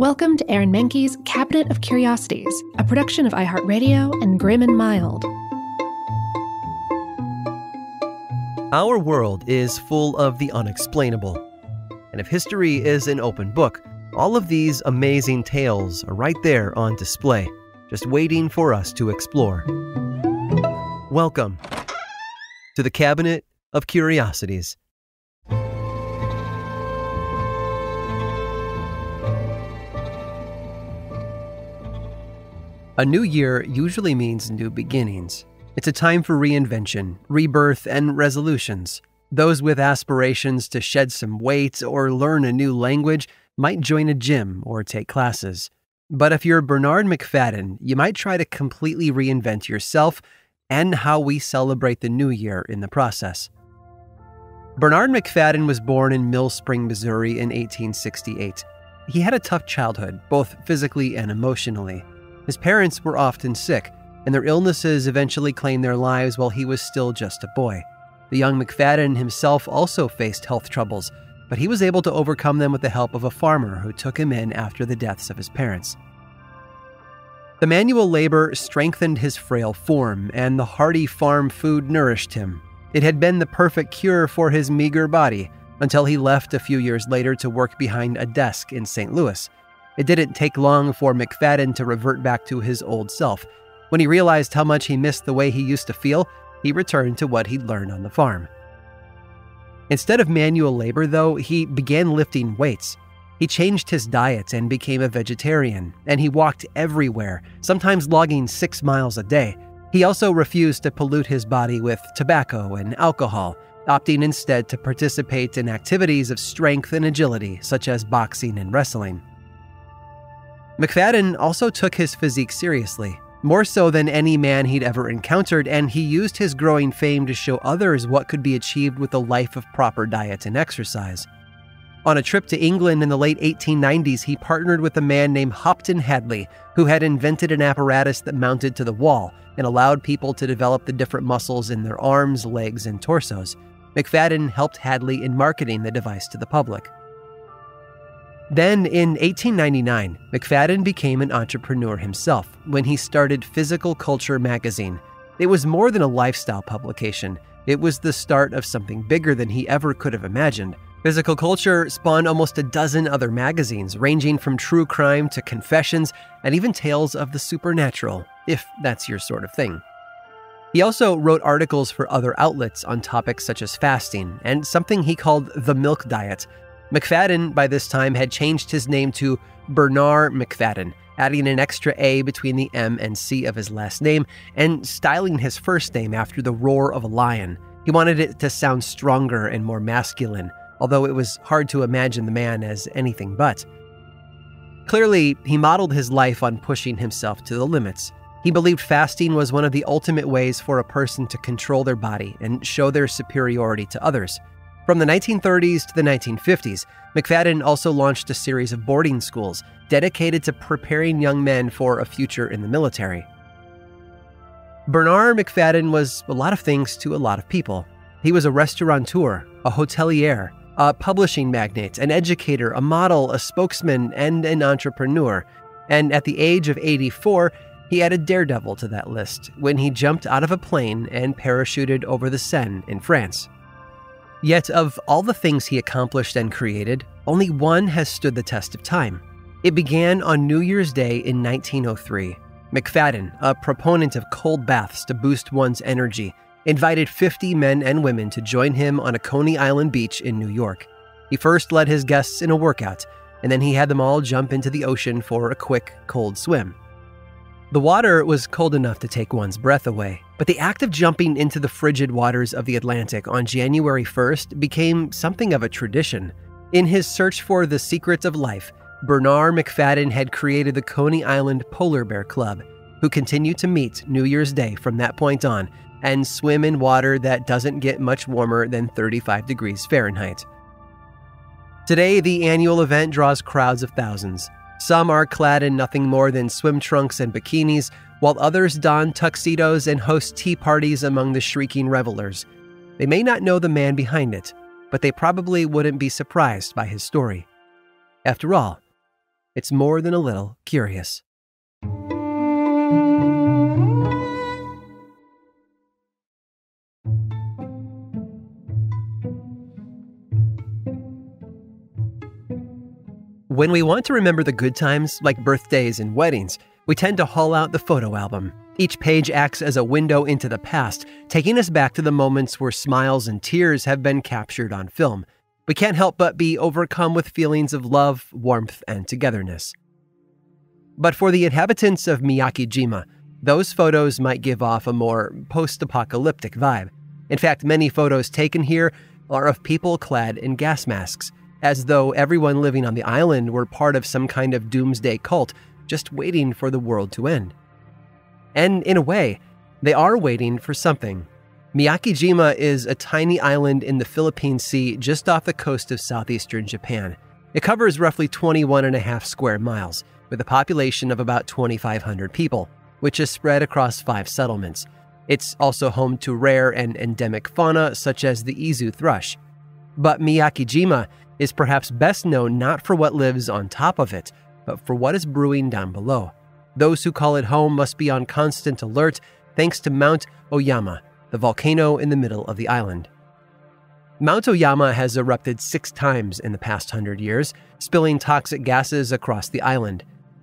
Welcome to Aaron Mahnke's Cabinet of Curiosities, a production of iHeartRadio and Grim and Mild. Our world is full of the unexplainable. And if history is an open book, all of these amazing tales are right there on display, just waiting for us to explore. Welcome to the Cabinet of Curiosities. A new year usually means new beginnings. It's a time for reinvention, rebirth, and resolutions. Those with aspirations to shed some weight or learn a new language might join a gym or take classes. But if you're Bernard McFadden, you might try to completely reinvent yourself and how we celebrate the new year in the process. Bernard McFadden was born in Mill Spring, Missouri in 1868. He had a tough childhood, both physically and emotionally. His parents were often sick, and their illnesses eventually claimed their lives while he was still just a boy. The young Macfadden himself also faced health troubles, but he was able to overcome them with the help of a farmer who took him in after the deaths of his parents. The manual labor strengthened his frail form, and the hearty farm food nourished him. It had been the perfect cure for his meager body until he left a few years later to work behind a desk in St. Louis. It didn't take long for McFadden to revert back to his old self. When he realized how much he missed the way he used to feel, he returned to what he'd learned on the farm. Instead of manual labor, though, he began lifting weights. He changed his diet and became a vegetarian, and he walked everywhere, sometimes logging six miles a day. He also refused to pollute his body with tobacco and alcohol, opting instead to participate in activities of strength and agility, such as boxing and wrestling. Macfadden also took his physique seriously, more so than any man he'd ever encountered, and he used his growing fame to show others what could be achieved with a life of proper diet and exercise. On a trip to England in the late 1890s, he partnered with a man named Hopton Hadley, who had invented an apparatus that mounted to the wall and allowed people to develop the different muscles in their arms, legs, and torsos. McFadden helped Hadley in marketing the device to the public. Then, in 1899, McFadden became an entrepreneur himself when he started Physical Culture magazine. It was more than a lifestyle publication, it was the start of something bigger than he ever could have imagined. Physical Culture spawned almost a dozen other magazines, ranging from true crime to confessions and even tales of the supernatural, if that's your sort of thing. He also wrote articles for other outlets on topics such as fasting and something he called the milk diet, Macfadden, by this time, had changed his name to Bernarr Macfadden, adding an extra A between the M and C of his last name, and styling his first name after the roar of a lion. He wanted it to sound stronger and more masculine, although it was hard to imagine the man as anything but. Clearly, he modeled his life on pushing himself to the limits. He believed fasting was one of the ultimate ways for a person to control their body and show their superiority to others. From the 1930s to the 1950s, McFadden also launched a series of boarding schools dedicated to preparing young men for a future in the military. Bernard McFadden was a lot of things to a lot of people. He was a restaurateur, a hotelier, a publishing magnate, an educator, a model, a spokesman, and an entrepreneur. And at the age of 84, he added Daredevil to that list when he jumped out of a plane and parachuted over the Seine in France. Yet, of all the things he accomplished and created, only one has stood the test of time. It began on New Year's Day in 1903. McFadden, a proponent of cold baths to boost one's energy, invited 50 men and women to join him on a Coney Island beach in New York. He first led his guests in a workout, and then he had them all jump into the ocean for a quick, cold swim. The water was cold enough to take one's breath away, but the act of jumping into the frigid waters of the Atlantic on January 1st became something of a tradition. In his search for the secrets of life, Bernard McFadden had created the Coney Island Polar Bear Club, who continue to meet New Year's Day from that point on and swim in water that doesn't get much warmer than 35 degrees Fahrenheit. Today, the annual event draws crowds of thousands, some are clad in nothing more than swim trunks and bikinis, while others don tuxedos and host tea parties among the shrieking revelers. They may not know the man behind it, but they probably wouldn't be surprised by his story. After all, It's more than a little curious. When we want to remember the good times, like birthdays and weddings, we tend to haul out the photo album. Each page acts as a window into the past, taking us back to the moments where smiles and tears have been captured on film. We can't help but be overcome with feelings of love, warmth, and togetherness. But for the inhabitants of Miyakejima, those photos might give off a more post apocalyptic vibe. In fact, many photos taken here are of people clad in gas masks as though everyone living on the island were part of some kind of doomsday cult just waiting for the world to end. And in a way, they are waiting for something. Miyakejima is a tiny island in the Philippine Sea just off the coast of southeastern Japan. It covers roughly 21 and a half square miles, with a population of about 2,500 people, which is spread across five settlements. It's also home to rare and endemic fauna such as the Izu thrush. But Miyakejima is perhaps best known not for what lives on top of it, but for what is brewing down below. Those who call it home must be on constant alert thanks to Mount Oyama, the volcano in the middle of the island. Mount Oyama has erupted six times in the past hundred years, spilling toxic gases across the island.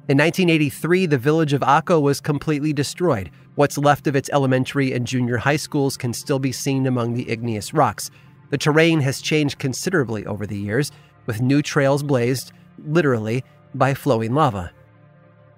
In 1983, the village of Ako was completely destroyed. What's left of its elementary and junior high schools can still be seen among the igneous rocks, the terrain has changed considerably over the years, with new trails blazed, literally, by flowing lava.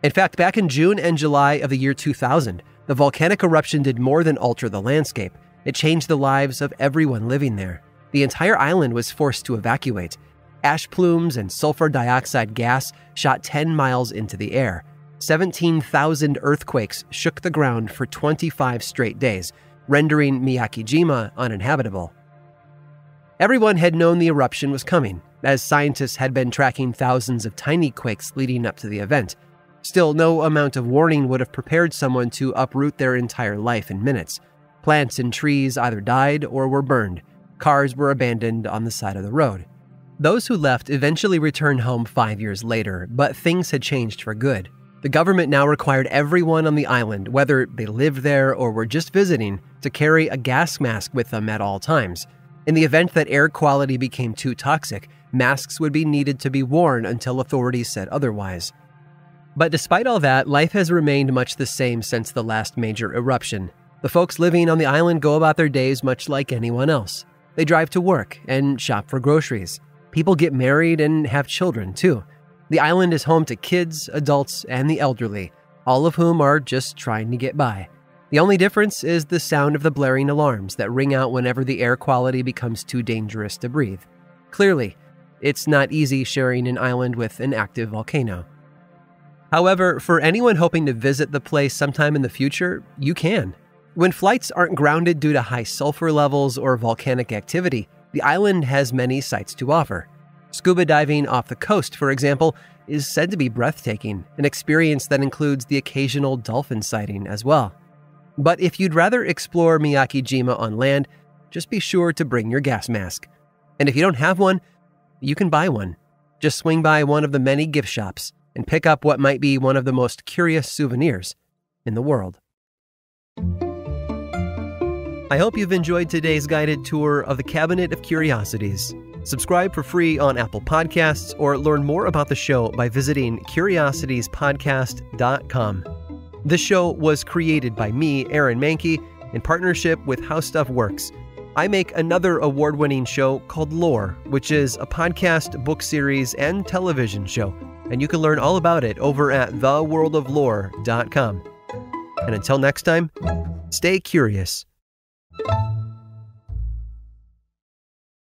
In fact, back in June and July of the year 2000, the volcanic eruption did more than alter the landscape. It changed the lives of everyone living there. The entire island was forced to evacuate. Ash plumes and sulfur dioxide gas shot 10 miles into the air. 17,000 earthquakes shook the ground for 25 straight days, rendering Miyakejima uninhabitable. Everyone had known the eruption was coming, as scientists had been tracking thousands of tiny quakes leading up to the event. Still, no amount of warning would have prepared someone to uproot their entire life in minutes. Plants and trees either died or were burned. Cars were abandoned on the side of the road. Those who left eventually returned home five years later, but things had changed for good. The government now required everyone on the island, whether they lived there or were just visiting, to carry a gas mask with them at all times. In the event that air quality became too toxic, masks would be needed to be worn until authorities said otherwise. But despite all that, life has remained much the same since the last major eruption. The folks living on the island go about their days much like anyone else. They drive to work and shop for groceries. People get married and have children, too. The island is home to kids, adults, and the elderly, all of whom are just trying to get by. The only difference is the sound of the blaring alarms that ring out whenever the air quality becomes too dangerous to breathe. Clearly, it's not easy sharing an island with an active volcano. However, for anyone hoping to visit the place sometime in the future, you can. When flights aren't grounded due to high sulfur levels or volcanic activity, the island has many sights to offer. Scuba diving off the coast, for example, is said to be breathtaking, an experience that includes the occasional dolphin sighting as well. But if you'd rather explore Miyakejima on land, just be sure to bring your gas mask. And if you don't have one, you can buy one. Just swing by one of the many gift shops and pick up what might be one of the most curious souvenirs in the world. I hope you've enjoyed today's guided tour of the Cabinet of Curiosities. Subscribe for free on Apple Podcasts or learn more about the show by visiting curiositiespodcast.com. This show was created by me, Aaron Mahnke, in partnership with How Stuff Works. I make another award winning show called Lore, which is a podcast, book series, and television show. And you can learn all about it over at theworldoflore.com. And until next time, stay curious.